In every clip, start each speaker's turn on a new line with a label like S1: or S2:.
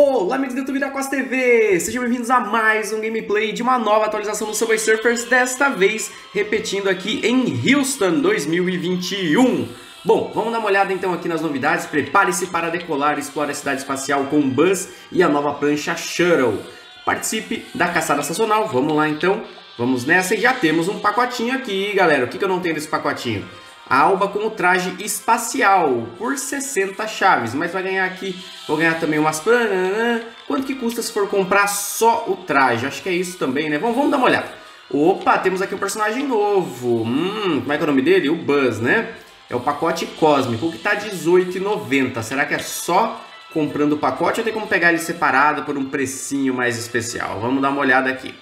S1: Olá amigos do YouTube da Costa TV, sejam bem-vindos a mais um gameplay de uma nova atualização do Subway Surfers, desta vez repetindo aqui em Houston 2021. Bom, vamos dar uma olhada então aqui nas novidades, prepare-se para decolar e explorar a cidade espacial com Buzz e a nova prancha Shuttle. Participe da caçada estacional, vamos lá então, vamos nessa e já temos um pacotinho aqui galera, o que, que eu não tenho desse pacotinho? A Alba com o traje espacial por 60 chaves, mas vai ganhar aqui, vou ganhar também umas. Quanto que custa se for comprar só o traje? Acho que é isso também, né? Vamos, vamos dar uma olhada. Opa, temos aqui um personagem novo. Hum, como é que é o nome dele? O Buzz, né? É o pacote cósmico, que tá R$18,90. Será que é só comprando o pacote ou tem como pegar ele separado por um precinho mais especial? Vamos dar uma olhada aqui.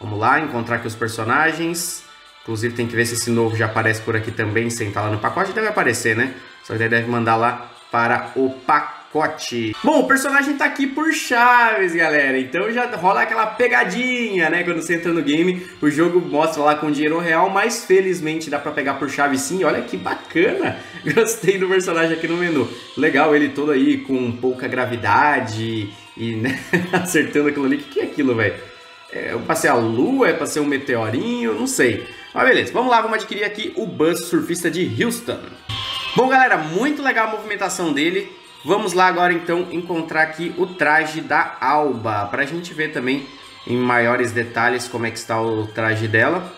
S1: Vamos lá, encontrar aqui os personagens. Inclusive tem que ver se esse novo já aparece por aqui também, sem estar lá no pacote. Deve aparecer, né? Só que deve mandar lá para o pacote. Bom, o personagem tá aqui por chaves, galera. Então já rola aquela pegadinha, né? Quando você entra no game, o jogo mostra lá com dinheiro real, mas felizmente dá pra pegar por chave sim. Olha que bacana. Gostei do personagem aqui no menu. Legal ele todo aí com pouca gravidade e né? acertando aquilo ali. O que, que é aquilo, velho? É pra ser a lua? É pra ser um meteorinho? Não sei. Mas beleza, vamos lá, vamos adquirir aqui o Buzz Surfista de Houston. Bom, galera, muito legal a movimentação dele. Vamos lá agora, então, encontrar aqui o traje da Alba. Pra gente ver também em maiores detalhes como é que está o traje dela.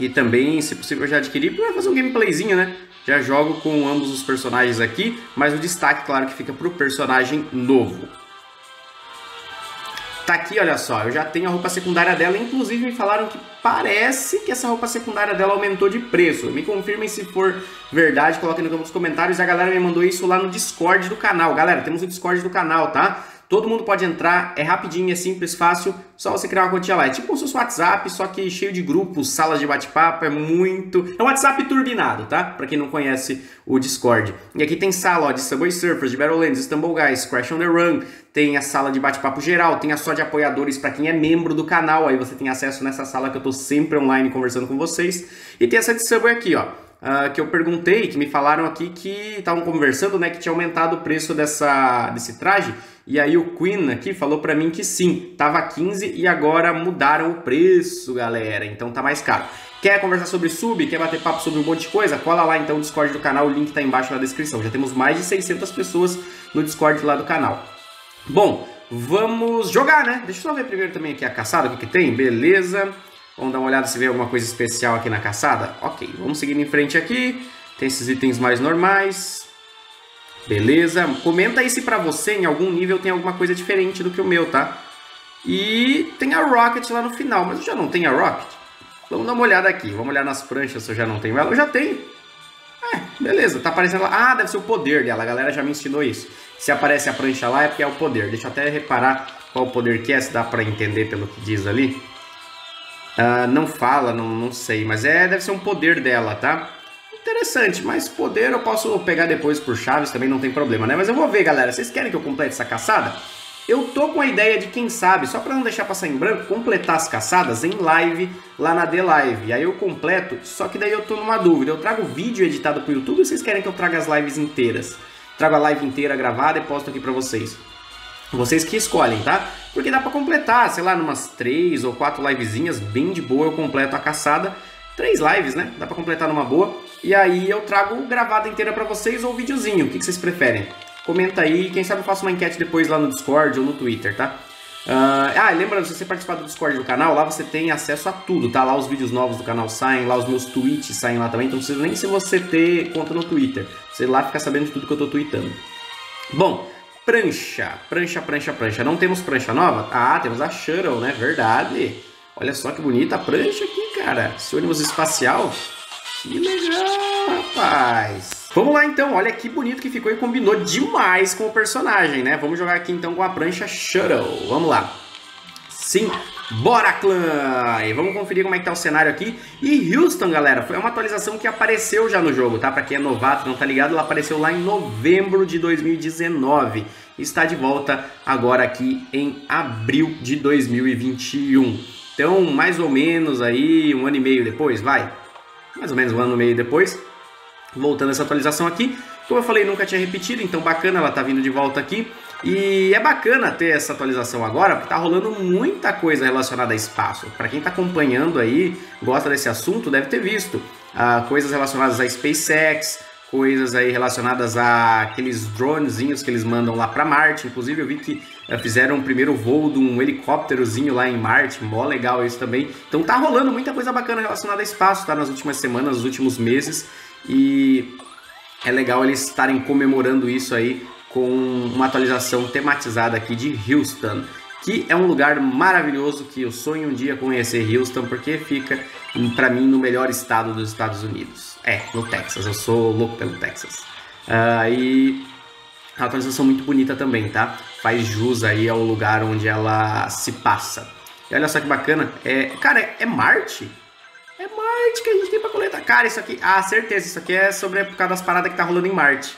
S1: E também, se possível, já adquirir para fazer um gameplayzinho, né? Já jogo com ambos os personagens aqui, mas o destaque, claro, que fica pro personagem novo. Tá aqui, olha só, eu já tenho a roupa secundária dela, inclusive me falaram que parece que essa roupa secundária dela aumentou de preço. Me confirmem se for verdade, coloquem no campo dos comentários. A galera me mandou isso lá no Discord do canal. Galera, temos o Discord do canal, tá? Todo mundo pode entrar, é rapidinho, é simples, fácil, só você criar uma continha lá. É tipo como se fosse WhatsApp, só que cheio de grupos, salas de bate-papo, é muito... É um WhatsApp turbinado, tá? Pra quem não conhece o Discord. E aqui tem sala ó, de Subway Surfers, de Battlelands, Stumble Guys, Crash on the Run, tem a sala de bate-papo geral, tem a só de apoiadores para quem é membro do canal, aí você tem acesso nessa sala que eu tô sempre online conversando com vocês. E tem essa de Subway aqui, ó uh, que eu perguntei, que me falaram aqui que estavam conversando, né, que tinha aumentado o preço dessa, desse traje. E aí o Queen aqui falou para mim que sim, tava 15 e agora mudaram o preço, galera. Então tá mais caro. Quer conversar sobre sub, quer bater papo sobre um monte de coisa? Cola lá então no Discord do canal, o link tá embaixo na descrição. Já temos mais de 600 pessoas no Discord lá do canal. Bom, vamos jogar, né? Deixa eu só ver primeiro também aqui a caçada, o que, que tem, beleza. Vamos dar uma olhada se vê alguma coisa especial aqui na caçada? Ok, vamos seguir em frente aqui. Tem esses itens mais normais. Beleza. Comenta aí se pra você, em algum nível, tem alguma coisa diferente do que o meu, tá? E tem a Rocket lá no final, mas eu já não tenho a Rocket. Vamos dar uma olhada aqui. Vamos olhar nas pranchas se eu já não tenho ela. Eu já tenho. É, beleza. Tá aparecendo lá. Ah, deve ser o poder dela. A galera já me ensinou isso. Se aparece a prancha lá é porque é o poder. Deixa eu até reparar qual o poder que é, se dá pra entender pelo que diz ali. Uh, não fala, não, não sei, mas é deve ser um poder dela, tá? Interessante, mas poder eu posso pegar depois por chaves, também não tem problema, né? Mas eu vou ver, galera. Vocês querem que eu complete essa caçada? Eu tô com a ideia de, quem sabe, só para não deixar passar em branco, completar as caçadas em live lá na The Live. Aí eu completo, só que daí eu tô numa dúvida. Eu trago vídeo editado pro YouTube ou vocês querem que eu traga as lives inteiras? Trago a live inteira gravada e posto aqui para vocês. Vocês que escolhem, tá? Porque dá para completar, sei lá, numas três ou quatro livezinhas, bem de boa, eu completo a caçada. Três lives, né? Dá para completar numa boa. E aí eu trago gravada inteira para vocês ou videozinho. O que, vocês preferem? Comenta aí, quem sabe eu faço uma enquete depois lá no Discord ou no Twitter, tá? Uh, ah, lembrando, se você participar do Discord do canal, lá você tem acesso a tudo, tá? Lá os vídeos novos do canal saem, lá os meus tweets saem lá também, então não precisa nem se você ter conta no Twitter. Você lá fica sabendo de tudo que eu tô tweetando. Bom, prancha, prancha, prancha, prancha. Não temos prancha nova? Ah, temos a Shuttle, né? Verdade. Olha só que bonita a prancha aqui, cara. Esse ônibus espacial. Que legal, rapaz. Vamos lá então, olha que bonito que ficou e combinou demais com o personagem, né? Vamos jogar aqui então com a prancha Shuttle. Vamos lá. Sim, Bora clã! E vamos conferir como é que tá o cenário aqui. E Houston, galera, foi uma atualização que apareceu já no jogo, tá? Pra quem é novato, não tá ligado, ela apareceu lá em novembro de 2019. Está de volta agora aqui em abril de 2021. Então, mais ou menos aí um ano e meio depois, vai? Mais ou menos um ano e meio depois. Voltando essa atualização aqui. Como eu falei, nunca tinha repetido, então bacana, ela tá vindo de volta aqui. E é bacana ter essa atualização agora, porque tá rolando muita coisa relacionada a espaço. Para quem tá acompanhando aí, gosta desse assunto, deve ter visto uh, coisas relacionadas a SpaceX, coisas aí relacionadas a aqueles dronezinhos que eles mandam lá para Marte. Inclusive eu vi que uh, fizeram o primeiro voo de um helicópterozinho lá em Marte, mó legal isso também. Então tá rolando muita coisa bacana relacionada a espaço, tá? Nas últimas semanas, nos últimos meses. E é legal eles estarem comemorando isso aí com uma atualização tematizada aqui de Houston, que é um lugar maravilhoso que eu sonho um dia conhecer Houston, porque fica para mim no melhor estado dos Estados Unidos. É, no Texas, eu sou louco pelo Texas. Uh, e a atualização muito bonita também, tá? Faz jus aí ao lugar onde ela se passa. E olha só que bacana, é, cara, é, é Marte? É Marte que a gente tem pra coletar. Cara, isso aqui, ah, certeza, isso aqui é sobre por causa das paradas que tá rolando em Marte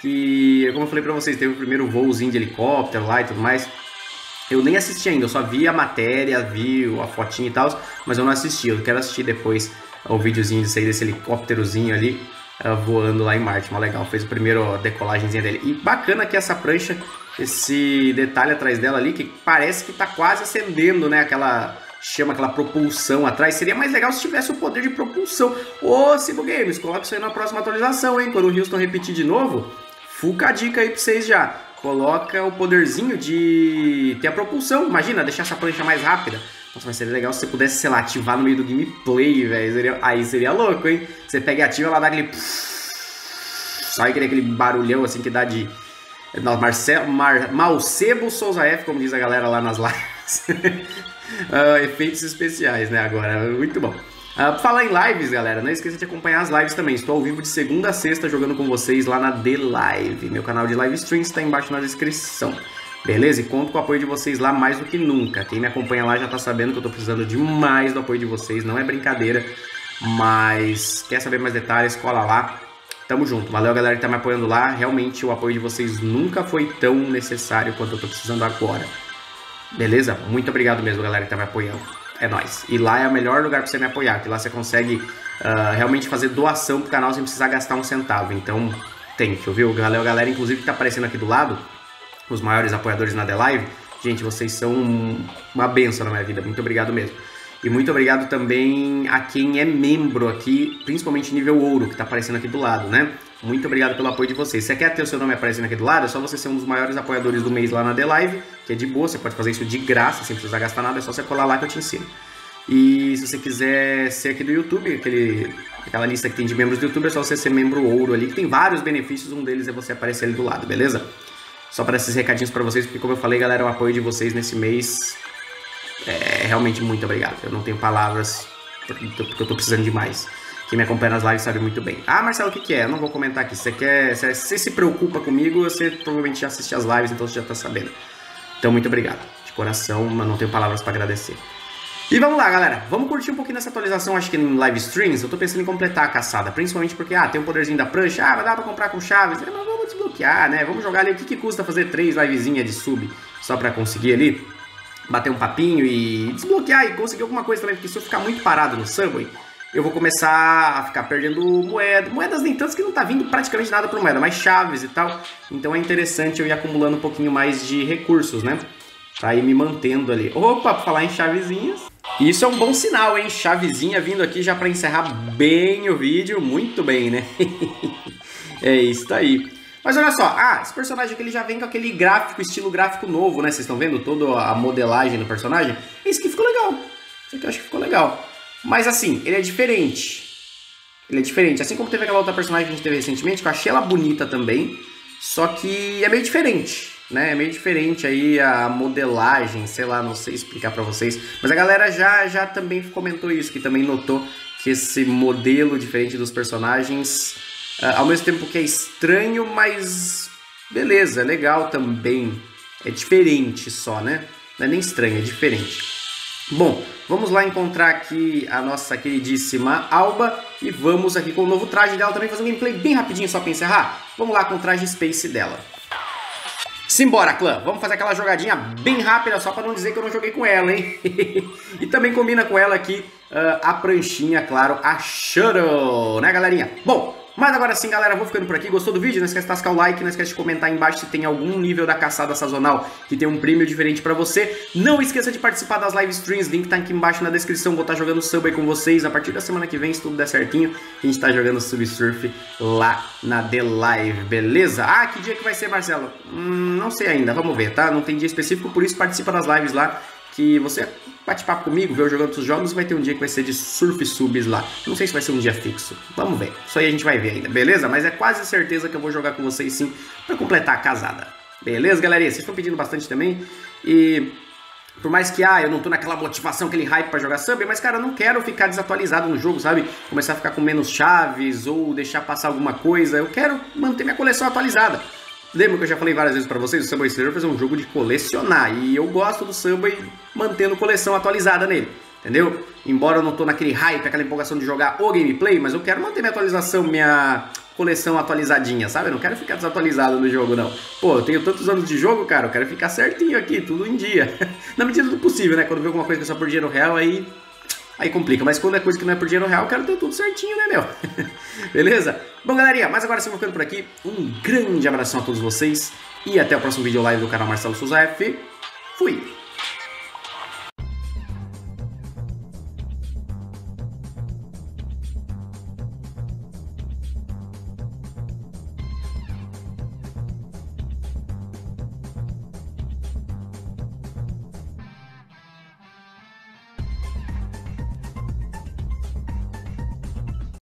S1: que, como eu falei pra vocês, teve o primeiro voozinho de helicóptero lá e tudo mais. Eu nem assisti ainda, eu só vi a matéria, vi a fotinha e tal, mas eu não assisti. Eu quero assistir depois o videozinho de sair desse helicópterozinho ali uh, voando lá em Marte. Mas legal, fez o primeiro decolagemzinha dele. E bacana que essa prancha, esse detalhe atrás dela ali, que parece que tá quase acendendo, né? Aquela chama aquela propulsão atrás. Seria mais legal se tivesse o poder de propulsão. Ô, Cibo Games, coloca isso aí na próxima atualização, hein? Quando o Houston repetir de novo, Fuca a dica aí pra vocês já. Coloca o poderzinho de ter a propulsão. Imagina, deixar essa prancha mais rápida. Nossa, mas seria legal se você pudesse, sei lá, ativar no meio do gameplay, velho. Aí seria louco, hein? Você pega e ativa, ela dá aquele... Sai aquele barulhão, assim, que dá de... Nossa, Marcelo, Mar... Malcebo Souza F, como diz a galera lá nas lives. uh, efeitos especiais, né, agora. Muito bom. Uh, falar em lives, galera, não esqueça de acompanhar as lives também. Estou ao vivo de segunda a sexta jogando com vocês lá na The Live. Meu canal de live streams está embaixo na descrição. Beleza? E conto com o apoio de vocês lá mais do que nunca. Quem me acompanha lá já está sabendo que eu estou precisando demais do apoio de vocês. Não é brincadeira, mas quer saber mais detalhes? Cola lá. Tamo junto. Valeu, galera que tá me apoiando lá. Realmente o apoio de vocês nunca foi tão necessário quanto eu tô precisando agora. Beleza? Muito obrigado mesmo, galera que tá me apoiando é nós. E lá é o melhor lugar para você me apoiar, que lá você consegue uh, realmente fazer doação pro canal sem precisar gastar um centavo. Então, thank you, viu? Galera, galera inclusive que tá aparecendo aqui do lado, os maiores apoiadores na The Live, gente, vocês são uma benção na minha vida. Muito obrigado mesmo. E muito obrigado também a quem é membro aqui, principalmente nível ouro, que está aparecendo aqui do lado, né? Muito obrigado pelo apoio de vocês. Se você quer ter o seu nome aparecendo aqui do lado, é só você ser um dos maiores apoiadores do mês lá na The Live, que é de boa, você pode fazer isso de graça, sem precisar gastar nada, é só você colar lá que eu te ensino. E se você quiser ser aqui do YouTube, aquele, aquela lista que tem de membros do YouTube, é só você ser membro ouro ali, que tem vários benefícios, um deles é você aparecer ali do lado, beleza? Só para esses recadinhos para vocês, porque como eu falei, galera, o apoio de vocês nesse mês é realmente muito obrigado. Eu não tenho palavras, porque eu tô precisando demais. Quem me acompanha nas lives sabe muito bem. Ah, Marcelo, o que, que é? Eu não vou comentar aqui. Você quer. Se você se preocupa comigo, você provavelmente já assiste as lives, então você já tá sabendo. Então, muito obrigado. De coração, mas não tenho palavras para agradecer. E vamos lá, galera. Vamos curtir um pouquinho dessa atualização, acho que em live streams. Eu tô pensando em completar a caçada, principalmente porque, ah, tem um poderzinho da prancha, ah, vai dar pra comprar com chaves. É, mas vamos desbloquear, né? Vamos jogar ali. O que, que custa fazer três livezinhas de sub só pra conseguir ali bater um papinho e desbloquear e conseguir alguma coisa também, porque se eu ficar muito parado no Subway, eu vou começar a ficar perdendo moeda. Moedas nem tantas que não tá vindo praticamente nada por moeda, mas chaves e tal. Então é interessante eu ir acumulando um pouquinho mais de recursos, né? Pra ir me mantendo ali. Opa, pra falar em chavezinhas. Isso é um bom sinal, hein? Chavezinha vindo aqui já para encerrar bem o vídeo. Muito bem, né? é isso aí. Mas olha só, ah, esse personagem aqui ele já vem com aquele gráfico, estilo gráfico novo, né? Vocês estão vendo toda a modelagem do personagem? Isso que ficou legal. Isso aqui eu acho que ficou legal. Mas assim, ele é diferente. Ele é diferente. Assim como teve aquela outra personagem que a gente teve recentemente, que eu achei ela bonita também. Só que é meio diferente, né? É meio diferente aí a modelagem, sei lá, não sei explicar para vocês. Mas a galera já, já também comentou isso, que também notou que esse modelo diferente dos personagens, ao mesmo tempo que é estranho, mas beleza, é legal também. É diferente só, né? Não é nem estranho, é diferente. Bom, vamos lá encontrar aqui a nossa queridíssima Alba e vamos aqui com o novo traje dela também fazer um gameplay bem rapidinho só para encerrar. Vamos lá com o traje Space dela. Simbora, clã! Vamos fazer aquela jogadinha bem rápida só para não dizer que eu não joguei com ela, hein? e também combina com ela aqui uh, a pranchinha, claro, a Shuttle, né, galerinha? Bom, Mas agora sim, galera, vou ficando por aqui. Gostou do vídeo? Não esquece de tascar o like, não esquece de comentar aí embaixo se tem algum nível da caçada sazonal que tem um prêmio diferente pra você. Não esqueça de participar das live streams, link tá aqui embaixo na descrição. Vou estar tá jogando sub aí com vocês a partir da semana que vem, se tudo der certinho. A gente tá jogando Subsurf lá na The Live, beleza? Ah, que dia que vai ser, Marcelo? Hum, não sei ainda, vamos ver, tá? Não tem dia específico, por isso participa das lives lá que você bate papo comigo, vê eu jogando outros jogos, vai ter um dia que vai ser de surf subs lá. Não sei se vai ser um dia fixo. Vamos ver. Isso aí a gente vai ver ainda, beleza? Mas é quase certeza que eu vou jogar com vocês sim para completar a casada. Beleza, galerinha? Vocês estão pedindo bastante também. E por mais que, ah, eu não tô naquela motivação, aquele hype para jogar sub, mas, cara, eu não quero ficar desatualizado no jogo, sabe? Começar a ficar com menos chaves ou deixar passar alguma coisa. Eu quero manter minha coleção atualizada. Lembra que eu já falei várias vezes para vocês, o Subway Surfers é um jogo de colecionar e eu gosto do Subway mantendo coleção atualizada nele, entendeu? Embora eu não tô naquele hype, aquela empolgação de jogar o gameplay, mas eu quero manter minha atualização, minha coleção atualizadinha, sabe? Eu não quero ficar desatualizado no jogo, não. Pô, eu tenho tantos anos de jogo, cara, eu quero ficar certinho aqui, tudo em dia. Na medida do possível, né? Quando vê alguma coisa que é só por dinheiro real, aí aí complica. Mas quando é coisa que não é por dinheiro real, eu quero ter tudo certinho, né, meu? Beleza? Bom, galerinha, mas agora sim, vou ficando por aqui. Um grande abração a todos vocês e até o próximo vídeo live do canal Marcelo Souza F. Fui!